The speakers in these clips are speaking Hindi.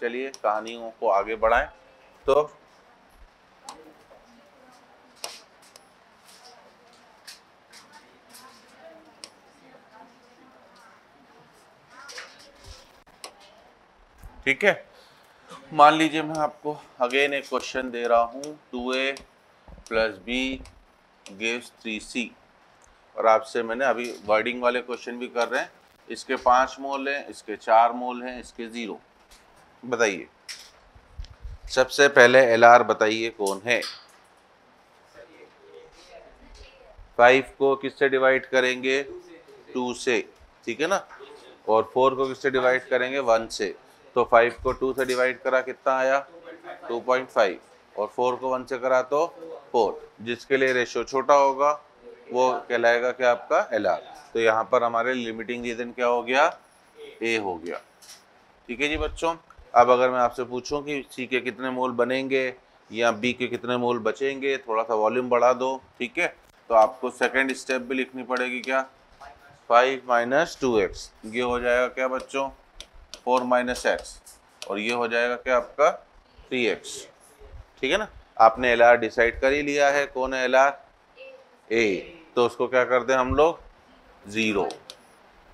चलिए, कहानियों को आगे बढ़ाएँ। तो ठीक है? मान लीजिए मैं आपको अगेन एक क्वेश्चन दे रहा हूँ two A plus B gives three C और आपसे मैंने अभी वर्डिंग वाले क्वेश्चन भी कर रहे हैं। इसके पाँच मोल हैं, इसके चार मोल हैं, इसके ज़ीरो बताइए। सबसे पहले एल आर बताइए कौन है? फाइव को किससे डिवाइड करेंगे? टू से, ठीक है ना? और फोर को किससे डिवाइड करेंगे? वन से। तो फाइव को टू से डिवाइड करा कितना आया? टू पॉइंट फाइव और फोर को वन से करा तो फोर जिसके लिए रेशियो छोटा होगा, वो कहलाएगा क्या आपका? एल आर तो यहाँ पर हमारे लिमिटिंग रीजन क्या हो गया? ए हो गया। ठीक है जी बच्चों? अब अगर मैं आपसे पूछूँ कि सी के कितने मोल बनेंगे या बी के कितने मोल बचेंगे थोड़ा सा वॉल्यूम बढ़ा दो, ठीक है? तो आपको सेकेंड स्टेप भी लिखनी पड़ेगी क्या? फाइव माइनस टू एक्स ये हो जाएगा क्या बच्चों? फोर माइनस एक्स और ये हो जाएगा क्या आपका? थ्री एक्स ठीक है ना? आपने एल आर डिसाइड कर ही लिया है, कौन है एल आर ए तो उसको क्या कर हैं हम लोग? ज़ीरो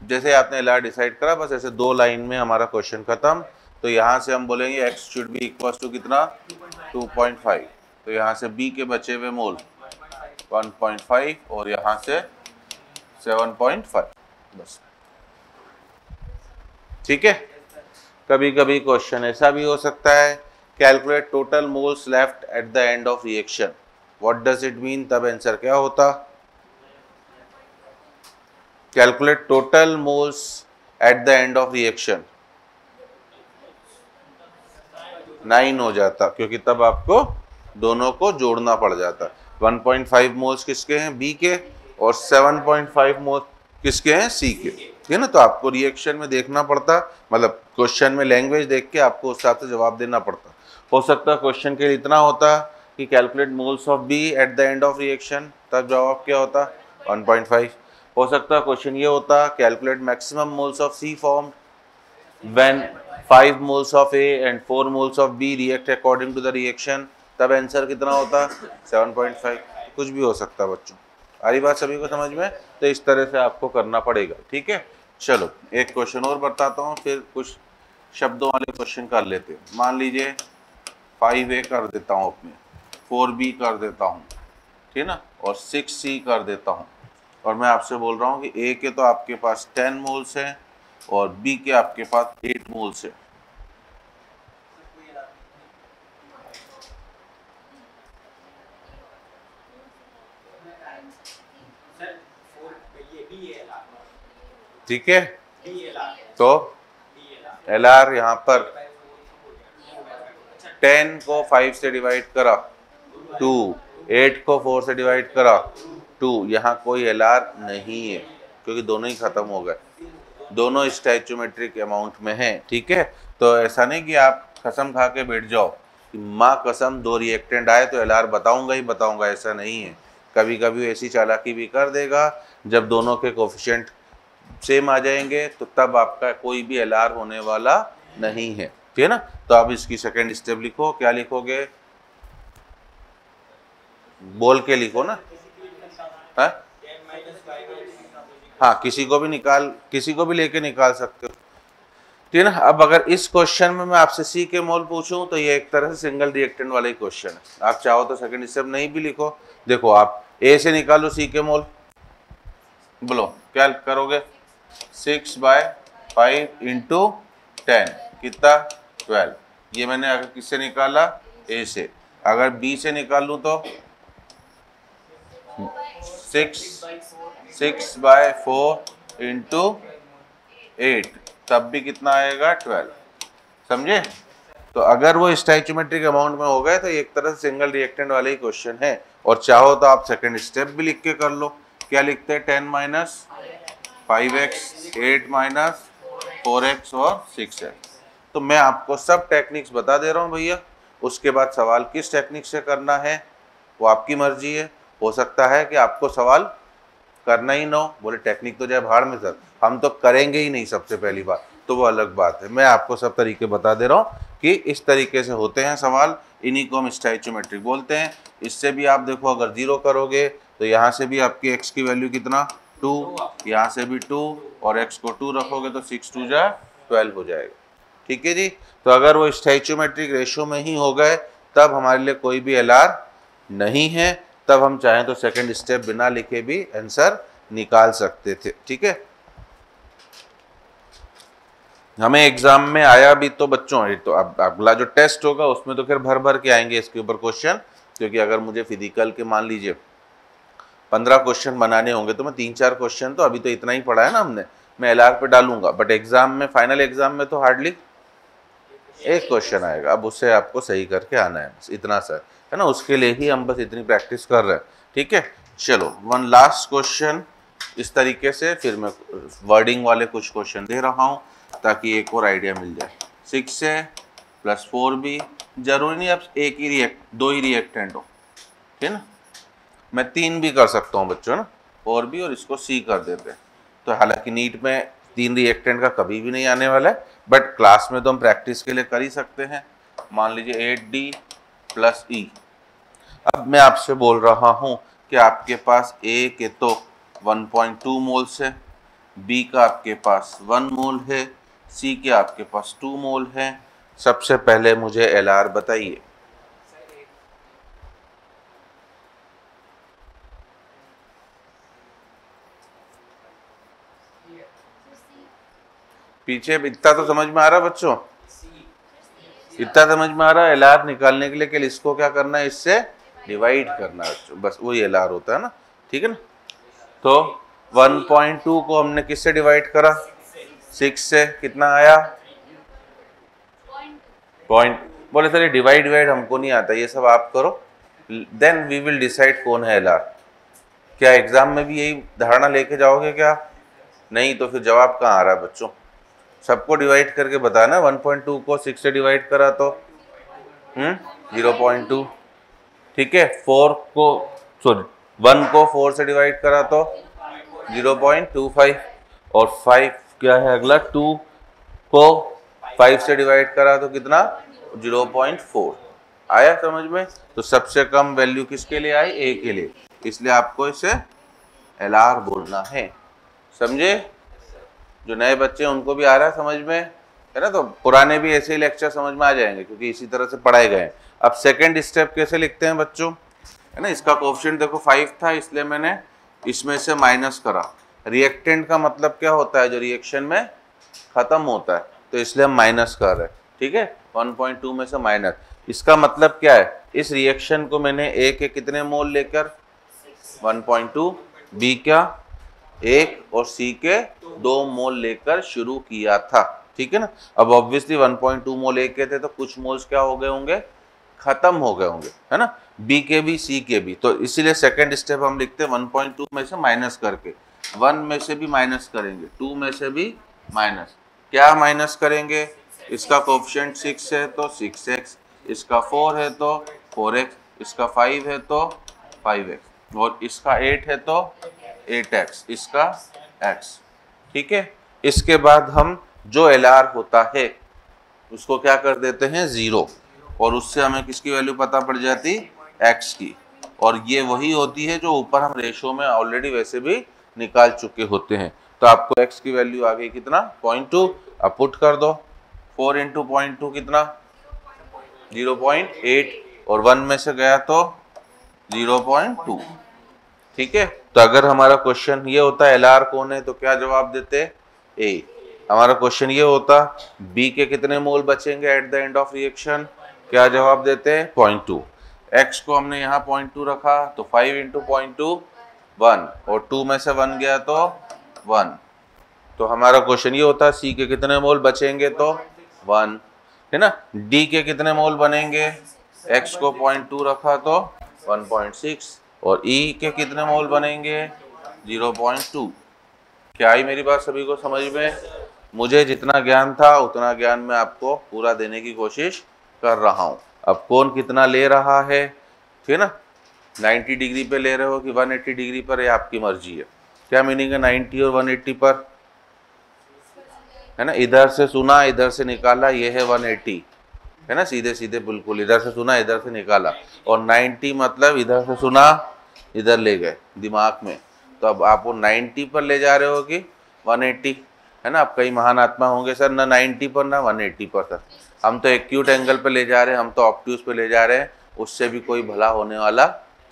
जैसे आपने एल आर डिसाइड करा, बस ऐसे दो लाइन में हमारा क्वेश्चन खत्म। तो यहाँ से हम बोलेंगे X should be equal to कितना? 2.5 तो यहाँ से बी के बचे हुए मोल 1.5 और यहाँ से 7.5 बस। ठीक है? कभी कभी क्वेश्चन ऐसा भी हो सकता है। Calculate total moles left at the end of reaction what does it mean तब आंसर क्या होता? Calculate total moles at the end of reaction nine हो जाता, क्योंकि तब आपको दोनों को जोड़ना पड़ जाता। 1.5 मोल्स किसके हैं? बी के, और 7.5 मोल्स किसके हैं? सी के। ठीक है ना तो आपको रिएक्शन में देखना पड़ता मतलब क्वेश्चन में लैंग्वेज देख के आपको उस हिसाब से जवाब देना पड़ता। हो सकता है क्वेश्चन के लिए इतना होता कि calculate moles of B at the end of reaction तब जवाब क्या होता? 1.5 हो सकता है क्वेश्चन ये होता calculate maximum moles of C form when 5 moles of A and four moles of B react according to the reaction तब आंसर कितना होता? 7.5 कुछ भी हो सकता बच्चों। आ बात सभी को समझ में? तो इस तरह से आपको करना पड़ेगा, ठीक है? चलो, एक क्वेश्चन और बताता हूँ, फिर कुछ शब्दों वाले क्वेश्चन कर लेते हैं। मान लीजिए फाइव ए कर देता हूँ अपने फोर बी कर देता हूँ, ठीक है ना? और सिक्स सी कर देता हूँ। और मैं आपसे बोल रहा हूँ कि ए के तो आपके पास टेन मोल्स हैं और बी के आपके पास एट मोल्स हैं। ठीक है? तो एल आर यहाँ पर टेन को फाइव से डिवाइड करा टू एट को फोर से डिवाइड करा टू यहाँ कोई एल आर नहीं है, क्योंकि दोनों ही खत्म हो गए। दोनों स्टैचूमेट्रिक अमाउंट में हैं, ठीक है? तो ऐसा नहीं कि आप कसम खा के बैठ जाओ कि माँ कसम दो रिएक्टेंट आए तो एल आर बताऊँगा ही बताऊँगा, ऐसा नहीं है। कभी कभी ऐसी चालाकी भी कर देगा, जब दोनों के कोफिशेंट सेम आ जाएँगे तो तब आपका कोई भी एलआर होने वाला नहीं है, ठीक है ना? तो आप इसकी सेकेंड स्टेप लिखो, क्या लिखोगे? बोल के लिखो ना। है? हाँ किसी को भी निकाल, किसी को भी लेके निकाल सकते हो। ठीक है ना? अब अगर इस क्वेश्चन में मैं आपसे सी के मोल पूछूँ तो ये एक तरह से सिंगल रिएक्टेंट वाला ही क्वेश्चन है। आप चाहो तो सेकंड स्टेप नहीं भी लिखो। देखो, आप ए से निकालो सी के मोल बोलो, क्या करोगे? Six by five into ten कितना? ट्वेल्व ये मैंने अगर किससे निकाला? ए से। अगर बी से निकाल तो? Six six by four into eight, तब भी कितना आएगा ट्वेल्व, समझे? तो अगर वो स्टैचूमेट्रिक अमाउंट में हो गए तो एक तरह से सिंगल रिएक्टेंट वाले ही क्वेश्चन है। और चाहो तो आप सेकंड स्टेप भी लिख के कर लो। क्या लिखते हैं? Ten minus five X, eight minus four X और सिक्स एक्स। तो मैं आपको सब टेक्निक्स बता दे रहा हूँ भैया। उसके बाद सवाल किस टेक्निक से करना है? वो आपकी मर्ज़ी है। हो सकता है कि आपको सवाल करना ही ना हो। बोले, टेक्निक तो जाए भाड़ में, सर। हम तो करेंगे ही नहीं सबसे पहली बात। तो वो अलग बात है। मैं आपको सब तरीके बता दे रहा हूँ कि इस तरीके से होते हैं सवाल। इन्हीं को हम स्टैचोमेट्रिक बोलते हैं। इससे भी आप देखो, अगर ज़ीरो करोगे तो यहाँ से भी आपकी एक्स की वैल्यू कितना? टू। यहाँ से भी टू और एक्स को टू रखोगे तो सिक्स टू जा ट्वेल्व हो जाएगा। ठीक है जी? तो अगर वो स्टैचोमेट्रिक रेशो में ही हो गए, तब हमारे लिए कोई भी एल नहीं है। तब हम चाहें तो सेकंड स्टेप बिना लिखे भी आंसर निकाल सकते थे, ठीक है? हमें एग्ज़ाम में आया भी तो बच्चों तो अगला जो टेस्ट होगा उसमें तो फिर भर भर के आएँगे इसके ऊपर क्वेश्चन क्योंकि अगर मुझे फ़िज़िकल के मान लीजिए पंद्रह क्वेश्चन बनाने होंगे तो मैं तीन चार क्वेश्चन तो अभी तो इतना ही पढ़ा है ना हमने, मैं एल पे डालूँगा बट एग्ज़ाम में फाइनल एग्ज़ाम में तो हार्डली एक क्वेश्चन आएगा, अब उससे आपको सही करके आना है इतना सर है ना, उसके लिए ही हम बस इतनी प्रैक्टिस कर रहे हैं। ठीक है? चलो वन लास्ट क्वेश्चन इस तरीके से फिर मैं वर्डिंग वाले कुछ क्वेश्चन दे रहा हूँ, ताकि एक और आइडिया मिल जाए। सिक्स है प्लस फोर भी। ज़रूरी नहीं अब एक ही रिएक्ट दो ही रिएक्टेंट हो। ठीक है ना? मैं तीन भी कर सकता हूँ बच्चों ना? और भी, और इसको सी कर देते हैं। तो हालाँकि नीट में तीन रिएक्टेंट का कभी भी नहीं आने वाला है बट क्लास में तो हम प्रैक्टिस के लिए कर ही सकते हैं। मान लीजिए एट डी प्लस ई अब मैं आपसे बोल रहा हूँ कि आपके पास ए के तो 1.2 मोल्स है बी का आपके पास वन मोल है सी के आपके पास टू मोल है। सबसे पहले मुझे एल आर बताइए। पीछे इतना तो समझ में आ रहा बच्चों? इतना समझ में आ रहा है एल आर निकालने के लिए कि इसको क्या करना है इससे? डिवाइड करना है बस वही एल आर होता है ना ठीक है ना? तो 1.2 को हमने किससे डिवाइड करा? सिक्स से कितना आया? पॉइंट बोले सर ये डिवाइड डिवाइड हमको नहीं आता ये सब आप करो। देन वी विल डिसाइड कौन है एल आर क्या एग्ज़ाम में भी यही धारणा लेके जाओगे क्या? नहीं तो फिर जवाब कहाँ आ रहा है बच्चों? सबको डिवाइड करके बताना 1.2 को 6 से डिवाइड करा तो। हम्म? ज़ीरो पॉइंट टू ठीक है फोर को सॉरी वन को फोर से डिवाइड करा तो ज़ीरो पॉइंट टू फाइव और फाइव क्या है अगला? टू को फाइव से डिवाइड करा तो कितना? ज़ीरो पॉइंट फोर आया समझ में? तो सबसे कम वैल्यू किसके लिए आई? ए के लिए। इसलिए आपको इसे एल आर बोलना है। समझे? जो नए बच्चे उनको भी आ रहा है समझ में? है ना? तो पुराने भी ऐसे ही लेक्चर समझ में आ जाएँगे, क्योंकि इसी तरह से पढ़ाए गए अब सेकंड स्टेप कैसे लिखते हैं बच्चों? है ना, इसका कोफिशिएंट देखो फाइव था, इसलिए मैंने इसमें से माइनस करा। रिएक्टेंट का मतलब क्या होता है? जो रिएक्शन में ख़त्म होता है तो इसलिए हम माइनस कर रहे हैं, ठीक है? 1.2 में से माइनस इसका मतलब क्या है? इस रिएक्शन को मैंने ए के कितने मोल लेकर? 1.2 बी क्या? एक और सी के दो मोल लेकर शुरू किया था, ठीक है ना? अब ऑब्वियसली 1.2 मोल एक के थे तो कुछ मोल्स क्या हो गए होंगे? खत्म हो गए होंगे, है ना? बी के भी सी के भी। तो इसीलिए सेकेंड स्टेप हम लिखते हैं 1.2 में से माइनस करके। वन में से भी माइनस करेंगे। टू में से भी माइनस क्या माइनस करेंगे? इसका कोफिशिएंट सिक्स है तो सिक्स एक्स इसका फोर है तो फोर एक्स इसका फाइव है तो फाइव एक्स और इसका एट है तो एट एक्स इसका एक्स ठीक है? इसके बाद हम जो एल होता है, उसको क्या कर देते हैं? ज़ीरो और उससे हमें किसकी वैल्यू पता पड़ जाती? एक्स की। और ये वही होती है जो ऊपर हम रेशो में ऑलरेडी वैसे भी निकाल चुके होते हैं। तो आपको एक्स की वैल्यू आ गई कितना? पॉइंट टू अब पुट कर दो। फोर इंटू पॉइंट टू कितना? ज़ीरो पॉइंट एट और वन में से गया तो ज़ीरो पॉइंट टू ठीक है? तो अगर हमारा क्वेश्चन ये होता एल आर कौन है? तो क्या जवाब देते? ए हमारा क्वेश्चन ये होता बी के कितने मोल बचेंगे at the end of reaction क्या जवाब देते हैं? पॉइंट टू एक्स को हमने यहाँ पॉइंट टू रखा तो five into point two one और टू में से वन गया तो वन तो हमारा क्वेश्चन ये होता है सी के कितने मोल बचेंगे तो वन है ना? डी के कितने मोल बनेंगे? एक्स को पॉइंट टू रखा तो वन पॉइंट सिक्स और ई e के कितने मोल बनेंगे? ज़ीरो पॉइंट टू क्या आई मेरी बात सभी को समझ में? मुझे जितना ज्ञान था, उतना ज्ञान मैं आपको पूरा देने की कोशिश कर रहा हूँ। अब कौन कितना ले रहा है? ठीक है ना? 90 डिग्री पे ले रहे हो कि 180 डिग्री पर ये आपकी मर्ज़ी है। क्या मीनिंग है 90 और 180 पर? है ना? इधर से सुना, इधर से निकाला, ये है 180 है ना? सीधे सीधे, बिल्कुल, इधर से सुना, इधर से निकाला। और 90 मतलब इधर से सुना, इधर ले गए, दिमाग में। तो अब आप वो 90 पर ले जा रहे हो कि 180 है ना? आप कई महान आत्मा होंगे, सर, ना 90 पर, ना 180 पर, सर। हम तो एक्यूट एंगल पे ले जा रहे हैं, हम तो ऑप्ट्यूज पे ले जा रहे हैं, उससे भी कोई भला होने वाला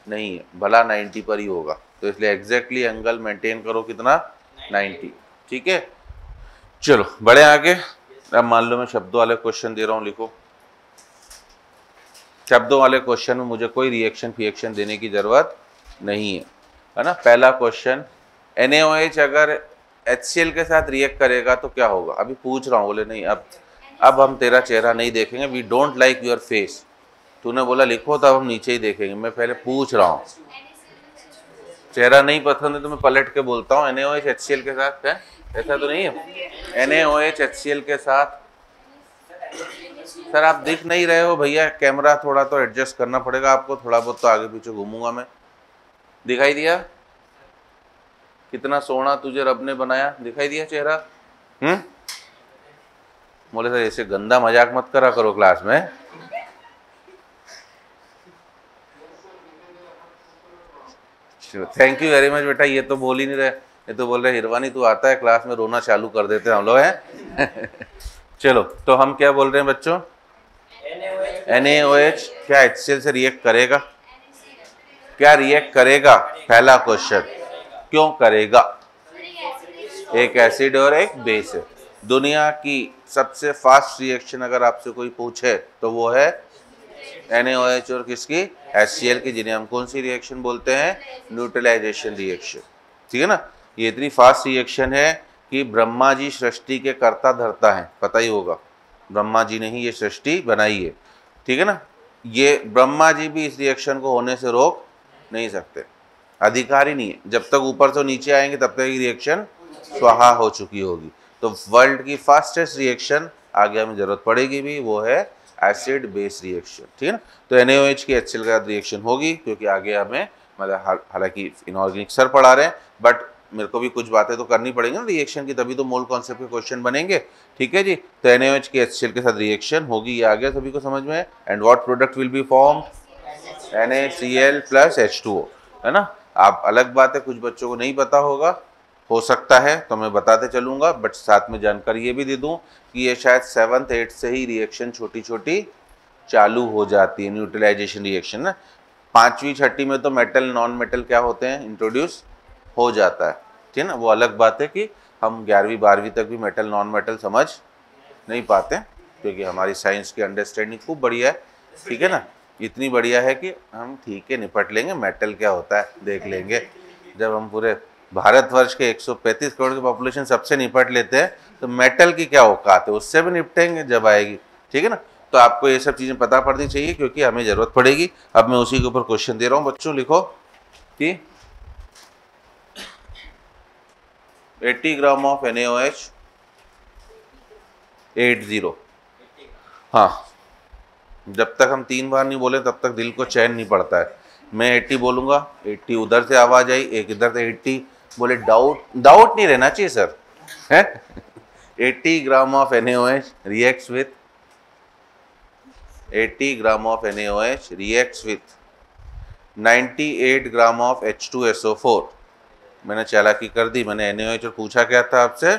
नहीं है। भला 90 पर ही होगा। तो इसलिए एग्जैक्टली एंगल मेंटेन करो कितना? 90 ठीक है? चलो बड़े आगे। अब मान लो मैं शब्दों वाले क्वेश्चन दे रहा हूँ, लिखो। शब्दों वाले क्वेश्चन में मुझे कोई रिएक्शन फिएक्शन देने की ज़रूरत नहीं है। है ना? पहला क्वेश्चन एन अगर एच के साथ रिएक्ट करेगा तो क्या होगा? अभी पूछ रहा हूँ, बोले नहीं, अब अब हम तेरा चेहरा नहीं देखेंगे we don't like your face तूने बोला, लिखो तो अब हम नीचे ही देखेंगे. मैं पहले पूछ रहा हूँ। चेहरा नहीं पसंद है तो मैं पलट के बोलता हूँ एन एच सी के साथ है? ऐसा तो नहीं है? एन एच सी के साथ। सर, आप दिख नहीं रहे हो भैया, कैमरा थोड़ा तो एडजस्ट करना पड़ेगा आपको, थोड़ा बहुत तो आगे पीछे घूमूँगा मैं। दिखाई दिया? कितना सोना तुझे रब ने बनाया। दिखाई दिया चेहरा? हम्म? बोले, सर, ऐसे गंदा मज़ाक मत करा करो क्लास में। थैंक यू वेरी मच बेटा, ये तो बोल ही नहीं रहे। ये तो बोल रहे, हिरवानी, तू आता है क्लास में, रोना चालू कर देते हैं हम लोग, हैं? चलो तो हम क्या बोल रहे हैं बच्चों? एन एच क्या एच से रिएक्ट करेगा? क्या रिएक्ट करेगा? पहला क्वेश्चन क्यों करेगा? एक एसिड और एक बेस है। दुनिया की सबसे फास्ट रिएक्शन अगर आपसे कोई पूछे तो वो है एन और किसकी? एच की, जिन्हें हम कौन सी रिएक्शन बोलते हैं? न्यूट्रलाइजेशन रिएक्शन ठीक है ना? ये इतनी फास्ट रिएक्शन है कि ब्रह्मा जी सृष्टि के कर्ता धरता है, पता ही होगा। ब्रह्मा जी ने ही ये सृष्टि बनाई है। ठीक है ना? ये ब्रह्मा जी भी इस रिएक्शन को होने से रोक नहीं सकते। अधिकार ही नहीं है। जब तक ऊपर से नीचे आएँगे, तब तक ये रिएक्शन स्वाहा हो चुकी होगी। तो वर्ल्ड की फास्टेस्ट रिएक्शन आगे हमें ज़रूरत पड़ेगी भी, वो है एसिड बेस रिएक्शन ठीक है तो एन की एच के रिएक्शन होगी, क्योंकि आगे हमें मतलब हालाँकि इनऑर्गेनिक सर पढ़ा रहे हैं बट मेरे को भी कुछ बातें तो करनी पड़ेंगी ना रिएक्शन की, तभी तो मोल कॉन्सेप्ट के क्वेश्चन बनेंगे, ठीक है जी? तो एन के एच के साथ रिएक्शन होगी ये आ गया सभी को समझ में and what product will be form N A C L plus H two O है ना? आप अलग बात है कुछ बच्चों को नहीं पता होगा हो सकता है तो मैं बताते चलूँगा बट साथ में जानकारी ये भी दे दूँ कि ये शायद सेवन्थ एट से ही रिएक्शन छोटी छोटी चालू हो जाती है न्यूट्रलाइजेशन रिएक्शन ना। पाँचवीं, छठी में तो मेटल नॉन मेटल क्या होते हैं? इंट्रोड्यूस हो जाता है। ठीक है ना? वो अलग बात है कि हम ग्यारहवीं, बारहवीं तक भी मेटल नॉन मेटल समझ नहीं पाते, क्योंकि हमारी साइंस की अंडरस्टैंडिंग खूब बढ़िया है। ठीक है ना? इतनी बढ़िया है कि हम ठीक है, निपट लेंगे मेटल क्या होता है, देख लेंगे। जब हम पूरे भारतवर्ष के 135 करोड़ की पॉपुलेशन सबसे निपट लेते हैं तो मेटल की क्या औकात है? उससे भी निपटेंगे जब आएगी, ठीक है ना? तो आपको ये सब चीज़ें पता पड़नी चाहिए, क्योंकि हमें ज़रूरत पड़ेगी। अब मैं उसी के ऊपर क्वेश्चन दे रहा हूँ, बच्चों, लिखो कि 80 gram of N H eight zero हाँ जब तक हम तीन बार नहीं बोले, तब तक दिल को चैन नहीं पड़ता है। मैं एट्टी बोलूँगा एट्टी उधर से आवाज़ आई, एक इधर से एट्टी बोले डाउट डाउट नहीं रहना चाहिए सर है? Eighty gram of N reacts with eighty gram of N reacts with ninety eight gram of H two S O four मैंने चालाकी कर दी, मैंने एन और पूछा क्या था आपसे?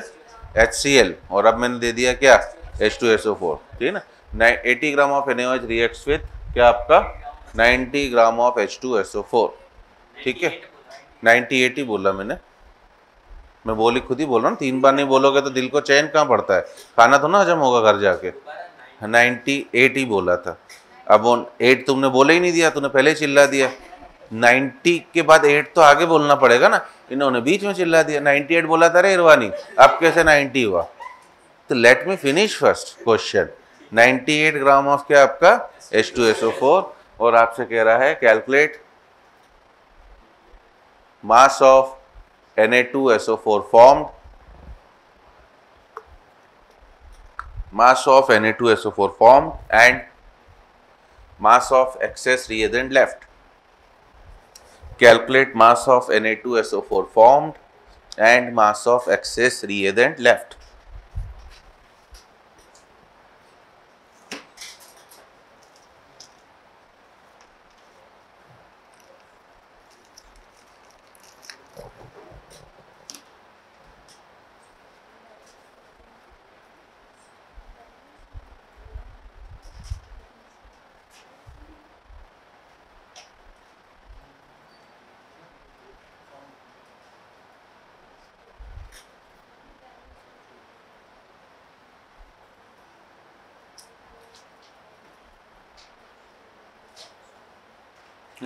एल और अब मैंने दे दिया क्या? H two S O four ठीक है ना? Eighty gram of N reacts with क्या आपका? 90 gram of H two S O four ठीक है? 90 ही बोला मैंने। मैं बोली खुद ही बोल रहा हूँ, तीन बार नहीं बोलोगे तो दिल को चैन कहाँ पड़ता है? खाना तो ना हजम होगा घर जाके। 90 एट ही बोला था। अब वो एट तुमने बोले ही नहीं दिया, तूने पहले ही चिल्ला दिया। 90 के बाद एट तो आगे बोलना पड़ेगा ना। इन्होंने बीच में चिल्ला दिया। 98 बोला था रे इरवानी, अब कैसे 90 हुआ? तो let me finish first question 98 gram of क्या आपका? H2SO4 और आपसे कह रहा है calculate mass of Na2SO4 formed, mass of Na2SO4 formed and mass of excess reagent left. Calculate mass of Na2SO4 formed and mass of excess reagent left.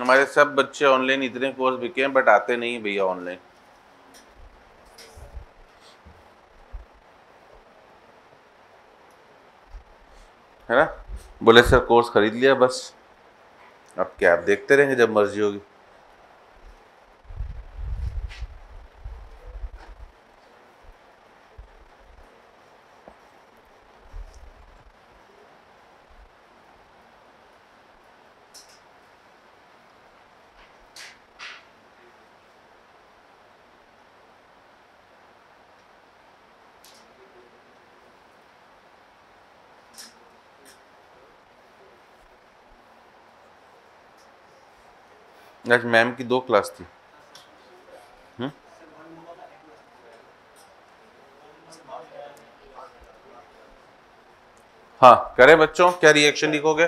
हमारे सब बच्चे ऑनलाइन इतने कोर्स बिके हैं बट आते नहीं भैया ऑनलाइन है ना? बोले, सर कोर्स खरीद लिया बस। अब क्या आप देखते रहेंगे जब मर्ज़ी होगी। आज मैम की दो क्लास थी। हम्म? हाँ करें बच्चों, क्या रिएक्शन लिखोगे?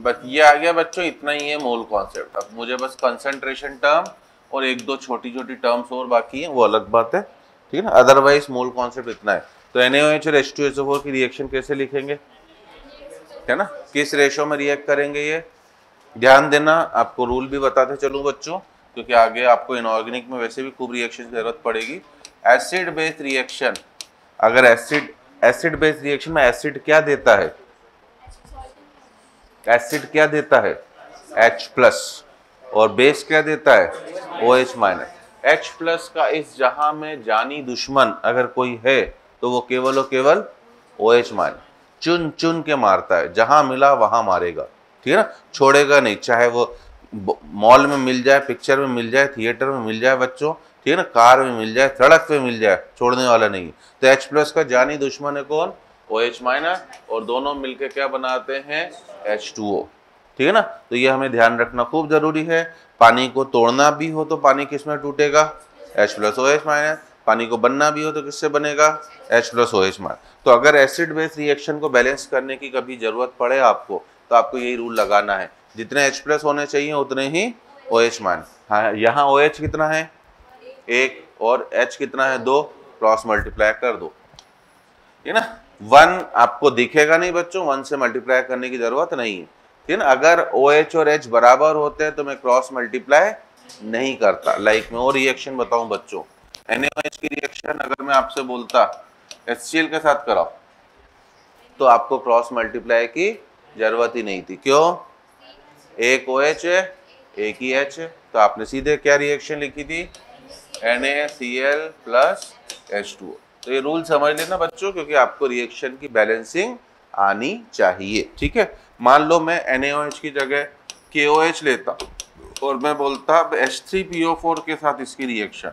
बस ये आ गया बच्चों, इतना ही है मोल कॉन्सेप्ट अब मुझे बस कंसंट्रेशन टर्म और एक दो छोटी छोटी टर्म्स और बाकी हैं, वो अलग बात है, ठीक है ना? अदरवाइज़ मोल कॉन्सेप्ट इतना है। तो एन एच और एच टू एस की रिएक्शन कैसे लिखेंगे? है ना? किस रेशो में रिएक्ट करेंगे ये? ध्यान देना, आपको रूल भी बताते चलूँ बच्चों, क्योंकि आगे आपको इनऑर्गेनिक में वैसे भी खूब रिएक्शन की ज़रूरत पड़ेगी। एसिड बेस्ड रिएक्शन अगर एसिड एसिड बेस्ड रिएक्शन में एसिड क्या देता है? एसिड क्या देता है? H प्लस और बेस क्या देता है? O H minus H plus का इस जहाँ में जानी दुश्मन अगर कोई है तो वो केवल और केवल ओ एच माइनस चुन चुन के मारता है, जहाँ मिला वहाँ मारेगा। ठीक है ना? छोड़ेगा नहीं, चाहे वो मॉल में मिल जाए पिक्चर में मिल जाए थिएटर में मिल जाए बच्चों, ठीक है ना? कार में मिल जाए, सड़क पे मिल जाए, छोड़ने वाला नहीं। तो एच प्लस का जानी दुश्मन है कौन? ओ एच माइनस और दोनों मिलके क्या बनाते हैं? एच टू ओ ठीक है ना? तो ये हमें ध्यान रखना खूब ज़रूरी है। पानी को तोड़ना भी हो तो पानी किसमें टूटेगा? H plus O H minus पानी को बनना भी हो तो किससे बनेगा? H plus O H minus तो अगर एसिड बेस रिएक्शन को बैलेंस करने की कभी ज़रूरत पड़े आपको तो आपको यही रूल लगाना है। जितने एच प्लस होने चाहिए, उतने ही ओ एच मान। हाँ यहाँ ओ एच कितना है? एक और एच कितना है? दो। क्रॉस मल्टीप्लाई कर दो। ठीक ना? वन आपको दिखेगा नहीं बच्चों। वन से मल्टीप्लाई करने की ज़रूरत नहीं है। ठीक ना? अगर ओ एच और एच बराबर होते हैं तो मैं क्रॉस मल्टीप्लाई नहीं करता। लाइक मैं और रिएक्शन बताऊँ बच्चों। एन की रिएक्शन अगर मैं आपसे बोलता एच के साथ कराओ तो आपको क्रॉस मल्टीप्लाई की ज़रूरत ही नहीं थी। क्यों? एक ओ एच, एक ही एच। तो आपने सीधे क्या रिएक्शन लिखी थी? N A C L plus H two तो ये रूल समझ लेना बच्चों, क्योंकि आपको रिएक्शन की बैलेंसिंग आनी चाहिए। ठीक है? मान लो मैं एन एच की जगह के ओ एच लेता और मैं बोलता H three P O four के साथ इसकी रिएक्शन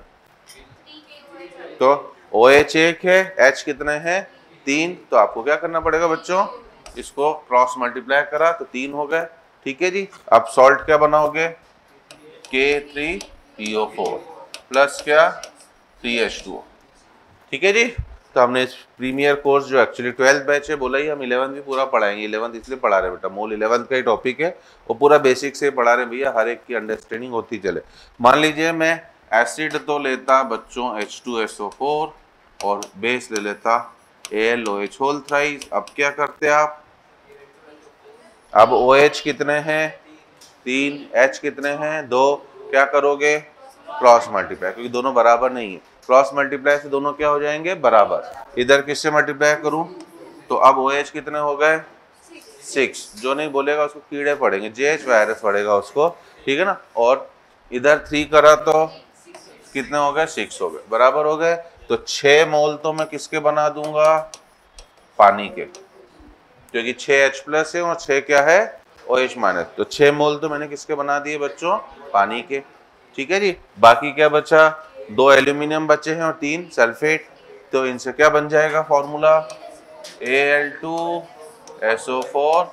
तो ओ एच एक है एच कितने हैं? तीन। तो आपको क्या करना पड़ेगा बच्चों? इसको क्रॉस मल्टीप्लाई करा तो तीन हो गए। ठीक है जी? अब सॉल्ट क्या बनाओगे? K three P O four plus क्या? थ्री एच टू ठीक है जी? तो हमने इस प्रीमियर कोर्स जो एक्चुअली ट्वेल्थ बैच है, बोला ही हम इलेवंथ भी पूरा पढ़ाएँगे। इलेवंथ इसलिए पढ़ा रहे बेटा। मोल इलेवंथ का ही टॉपिक है। वो पूरा बेसिक से पढ़ा रहे भैया। हर एक की अंडरस्टैंडिंग होती चले। मान लीजिए मैं एसिड तो लेता बच्चों H two S O four और बेस ले लेता A L O H whole thrice अब क्या करते आप? अब ओ OH कितने हैं? तीन H कितने हैं? दो, क्या करोगे? क्रॉस मल्टीप्लाई क्योंकि दोनों बराबर नहीं है। क्रॉस मल्टीप्लाई से दोनों क्या हो जाएँगे? बराबर। इधर किससे मल्टीप्लाई करूँ? तो अब ओ OH कितने हो गए? सिक्स जो नहीं बोलेगा उसको कीड़े पड़ेंगे जे एच वायरस पड़ेगा उसको, ठीक है ना? और इधर थ्री करा तो कितने हो गए? सिक्स हो गए। बराबर हो गए? तो छः मोल तो मैं किसके बना दूँगा? पानी के। क्योंकि छः एच प्लस है और छः क्या है? ओ एच माइनस तो छः मोल तो मैंने किसके बना दिए बच्चों? पानी के। ठीक है जी? बाकी क्या बचा? दो एल्यूमिनियम बचे हैं और तीन सल्फेट तो इनसे क्या बन जाएगा formula A L two S O four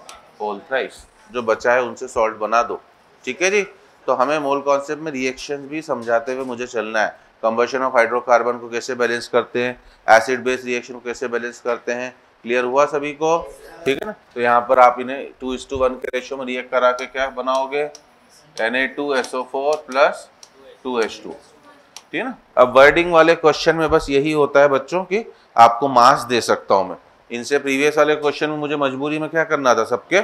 whole thrice जो बचा है उनसे सॉल्ट बना दो। ठीक है जी? तो हमें मोल कॉन्सेप्ट में रिएक्शन भी समझाते हुए मुझे चलना है। कंबर्शन ऑफ़ हाइड्रोकार्बन को कैसे बैलेंस करते हैं? एसिड बेस रिएक्शन को कैसे बैलेंस करते हैं? क्लियर हुआ सभी को? ठीक है ना? तो यहाँ पर आप इन्हें टू इस टू वन के रेशो में रिएक्ट करा के क्या बनाओगे? N A two S O four plus two H two ठीक है ना? अब वर्डिंग वाले क्वेश्चन में बस यही होता है बच्चों की आपको मास दे सकता हूँ मैं। इनसे प्रीवियस वाले क्वेश्चन में मुझे मजबूरी में क्या करना था सबके?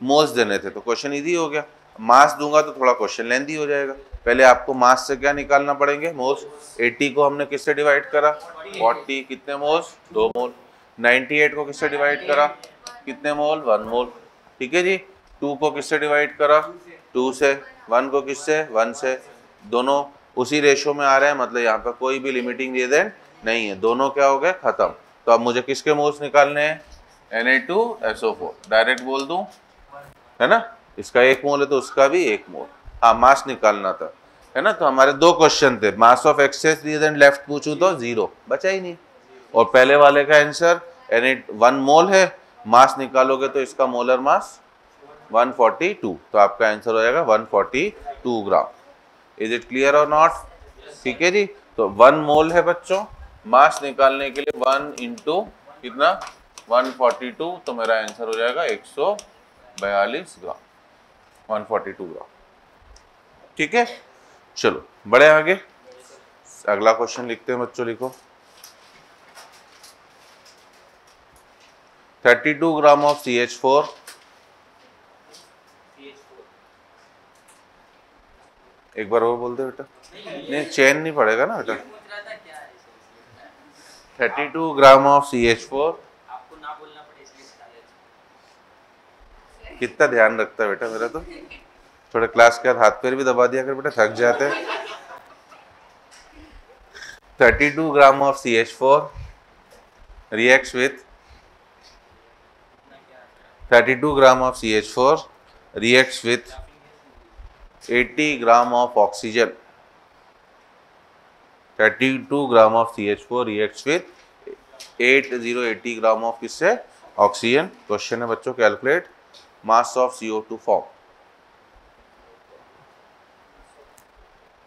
मोल्स देने थे। तो क्वेश्चन इजी हो गया। मास दूँगा तो थोड़ा क्वेश्चन लेंदी हो जाएगा। पहले आपको मास से क्या निकालना पड़ेंगे? मोल्स 80 को हमने किससे डिवाइड करा? 40 कितने मोल्स दो मोल 98 को किससे डिवाइड करा? कितने मोल? One mole. ठीक है जी? टू को किससे डिवाइड करा? टू से। वन को किससे? वन से। दोनों उसी रेशो में आ रहे हैं मतलब यहाँ पर कोई भी लिमिटिंग दे नहीं है। दोनों क्या हो गए? खत्म। तो अब मुझे किसके मोल्स निकालने हैं? N A two S O four direct बोल दूँ? है ना? इसका एक मोल है तो उसका भी एक मोल। हाँ मास निकालना था। है ना? तो हमारे दो क्वेश्चन थे। मास ऑफ़ एक्सेस लेफ़्ट पूछूँ तो ज़ीरो बचा ही नहीं। और पहले वाले का answer N eight one mole है मास निकालोगे तो इसका मोलर मास 142 तो आपका आंसर हो जाएगा 142 ग्राम इज़ इट क्लियर और नॉट ठीक है जी? तो वन मोल है बच्चों मास निकालने के लिए वन इंटू कितना? 142 तो मेरा आंसर हो जाएगा एक सौ बयालीस ग्राम 142 ग्राम ठीक है? चलो बड़े आगे। अगला क्वेश्चन लिखते हैं बच्चों लिखो। 32 gram of C H four एक बार और बोल दे बेटा। नहीं, चेन नहीं पड़ेगा ना बेटा। Thirty two gram of C H four कितना ध्यान रखता है बेटा मेरा तो। थोड़े क्लास के बाद हाथ पैर भी दबा दिया कर बेटा, थक जाते thirty two gram of C H four react with thirty two gram of C H four react with 80 gram of oxygen. 32 gram of CH4 reacts with 8080 gram of किससे? ऑक्सीजन क्वेश्चन है बच्चों calculate mass of CO2 form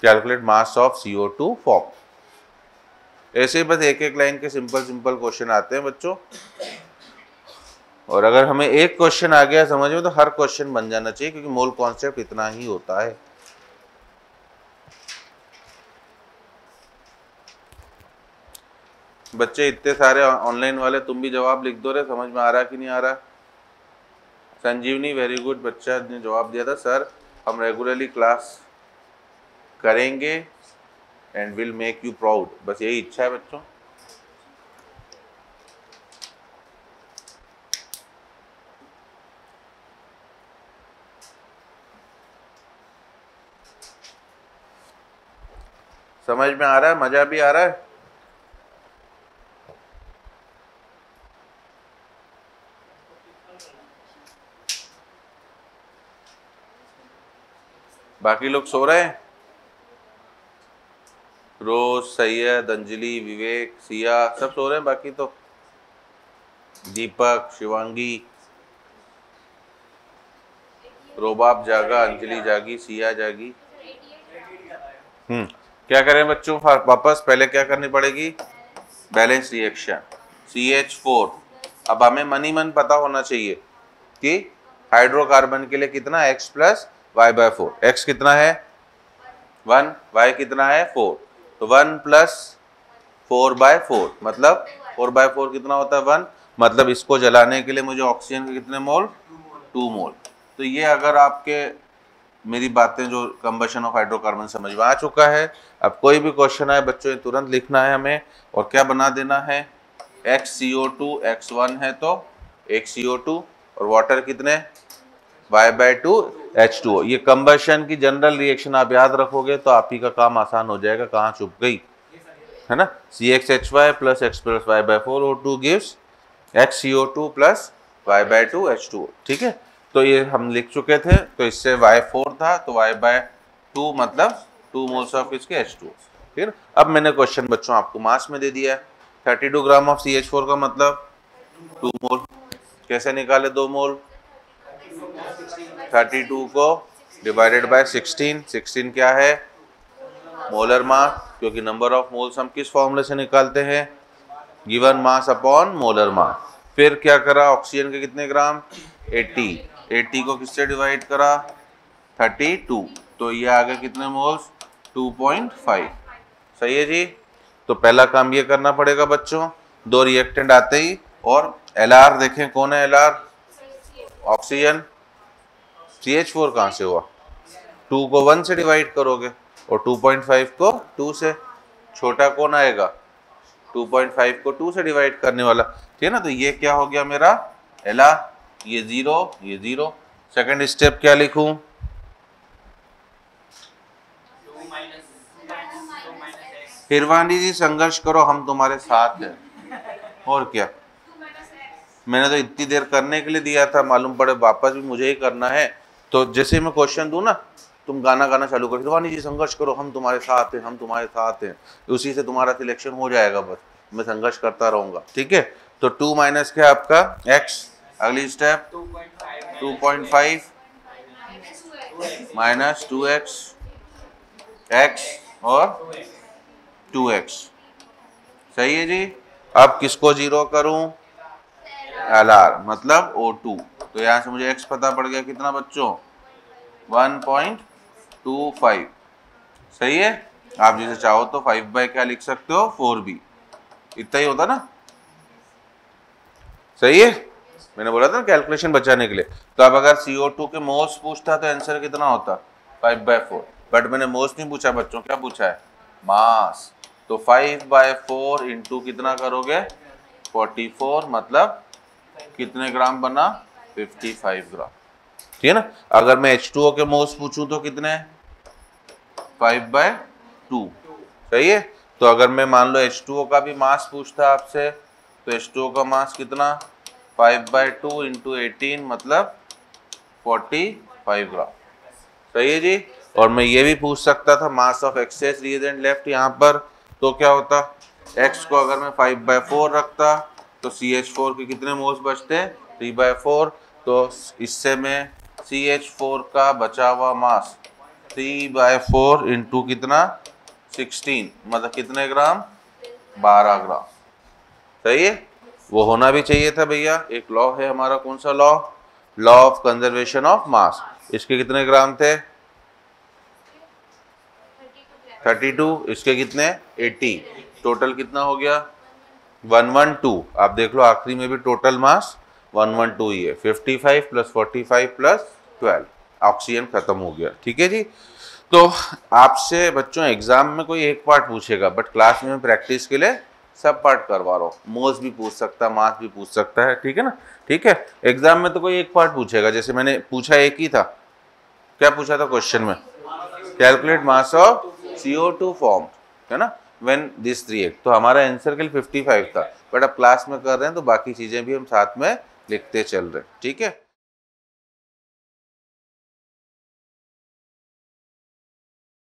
calculate mass of CO2 form ऐसे बस एक एक लाइन के सिंपल सिंपल क्वेश्चन आते हैं बच्चों. और अगर हमें एक क्वेश्चन आ गया समझ में तो हर क्वेश्चन बन जाना चाहिए, क्योंकि मोल कॉन्सेप्ट इतना ही होता है। बच्चे इतने सारे ऑनलाइन वाले, तुम भी जवाब लिख दो रहे समझ में आ रहा कि नहीं आ रहा? संजीवनी वेरी गुड बच्चा, ने जवाब दिया था सर हम रेगुलरली क्लास करेंगे and will make you proud बस यही इच्छा है बच्चों। समझ में आ रहा है? मज़ा भी आ रहा है? बाकी लोग सो रहे हैं? रोज सैयद, अंजलि, विवेक, सिया, सब सो रहे हैं बाकी तो? दीपक, शिवांगी, रोबाब जागा, अंजलि जागी, सिया जागी। हम्म। क्या करें बच्चों? वापस पहले क्या करनी पड़ेगी? Balance reaction C H four अब हमें मनी मन पता होना चाहिए कि हाइड्रोकार्बन के लिए कितना X plus Y by four X कितना है? वन वाई कितना है? फोर तो one plus four by four मतलब फोर बाय फोर कितना होता है? वन मतलब इसको जलाने के लिए मुझे ऑक्सीजन के कितने मोल टू मोल तो ये अगर आपके मेरी बातें जो कम्बशन ऑफ़ हाइड्रोकार्बन समझ में आ चुका है। अब कोई भी क्वेश्चन आए, बच्चों, ये तुरंत लिखना है हमें। और क्या बना देना है? X C O two X one है तो एक सी ओ टू और वाटर कितने? Y by two H two ये कंबशन की जनरल रिएक्शन आप याद रखोगे तो आप ही का काम आसान हो जाएगा, कहाँ चुप गई? है ना? C X H Y plus X plus Y by four O two gives X C O two plus Y by two H two ठीक है? तो ये हम लिख चुके थे तो इससे वाई फोर था तो वाई बाय टू मतलब टू मोल्स ऑफ़ इसके एच टू फिर अब मैंने क्वेश्चन बच्चों आपको मास में दे दिया है। Thirty two gram of C का मतलब टू मोल कैसे निकाले दो मोल थर्टी टू को डिवाइडेड बाय सिक्सटीन सिक्सटीन क्या है? मोलर मास क्योंकि नंबर ऑफ़ मोल्स हम किस फॉर्मूले से निकालते हैं? Given mass upon molar mass फिर क्या करा? ऑक्सीजन के कितने ग्राम 80 एट्टी को किससे डिवाइड करा? Thirty two. तो ये आ गए कितने मोल्स टू पॉइंट फाइव। सही है जी? तो पहला काम ये करना पड़ेगा बच्चों, दो रिएक्टेंट आते ही, और एल आर देखें कौन है L R oxygen C H four कहाँ से हुआ? टू को वन से डिवाइड करोगे, और टू पॉइंट फाइव को टू से। छोटा कौन आएगा? टू पॉइंट फाइव को टू से डिवाइड करने वाला। ठीक है ना? तो ये क्या हो गया मेरा? एला ये ज़ीरो ये ज़ीरो। सेकंड स्टेप क्या लिखूं? हिरवानी जी, संघर्ष करो, हम तुम्हारे साथ हैं। और क्या? मैंने तो इतनी देर करने के लिए दिया था, मालूम पड़े वापस भी मुझे ही करना है। तो जैसे मैं क्वेश्चन दूँ ना, तुम गाना गाना चालू करो। हिरवानी जी, संघर्ष करो, हम तुम्हारे साथ हैं, हम तुम्हारे साथ हैं। उसी से तुम्हारा सिलेक्शन हो जाएगा बस। मैं संघर्ष करता रहूँगा, ठीक है? तो टू माइनस क्या आपका? एक्स अगली step two point five minus two x x और टू एक्स सही है जी? अब किसको ज़ीरो करूँ? एल आर मतलब ओ टू तो यहाँ से मुझे एक्स पता पड़ गया कितना बच्चों? वन पॉइंट टू फाइव सही है? आप जैसे चाहो तो फाइव बाय क्या लिख सकते हो? फोर बी इतना ही होता ना? सही है? मैंने बोला था ना कैलकुलेशन बचाने के लिए। तो अब अगर CO2 के मोस पूछता तो आंसर कितना होता? फाइव बाय फोर बट मैंने मोस नहीं पूछा, बच्चों, क्या पूछा है? मास तो फाइव बाय फोर इंटू कितना करोगे? फोर्टी फोर मतलब कितने ग्राम बना? Fifty five gram. ठीक है ना? अगर मैं एच के मोस पूछूँ तो कितने? फाइव बाय टू सही है? तो अगर मैं मान लो एच टू ओ का भी मास पूछता आपसे तो एच टू ओ का मास कितना? Five by two into eighteen मतलब फोर्टी फाइव ग्राम। सही है जी? और मैं ये भी पूछ सकता था mass of excess reagent left यहाँ पर तो क्या होता? एक्स को अगर मैं फाइव बाई फोर रखता तो सी एच फोर के कितने मोल्स बचते? हैं थ्री बाई फोर तो इससे मैं सी एच फोर का बचा हुआ mass three by four into कितना? सिक्सटीन मतलब कितने ग्राम? बारह ग्राम। सही है? वो होना भी चाहिए था भैया। एक लॉ है हमारा, कौन सा law law of conservation of mass इसके कितने ग्राम थे? थर्टी टू इसके कितने? एट्टी टोटल कितना हो गया? वन वन टू आप देख लो, आखिरी में भी total mass one one two ही है। Fifty five plus forty five plus twelve oxygen खत्म हो गया। ठीक है जी? तो आपसे, बच्चों एग्ज़ाम में कोई एक पार्ट पूछेगा बट क्लास में प्रैक्टिस के लिए सब पार्ट करवा रहा हूँ। मोस भी पूछ सकता है मास भी पूछ सकता है, ठीक है ना? ठीक है? एग्ज़ाम में तो कोई एक पार्ट पूछेगा, जैसे मैंने पूछा एक ही था। क्या पूछा था क्वेश्चन में? Calculate mass of CO two form है ना? वेन दिस रिएक्ट तो हमारा आंसर कल 55 था बट अब क्लास में कर रहे हैं तो बाकी चीज़ें भी हम साथ में लिखते चल रहे हैं, ठीक है?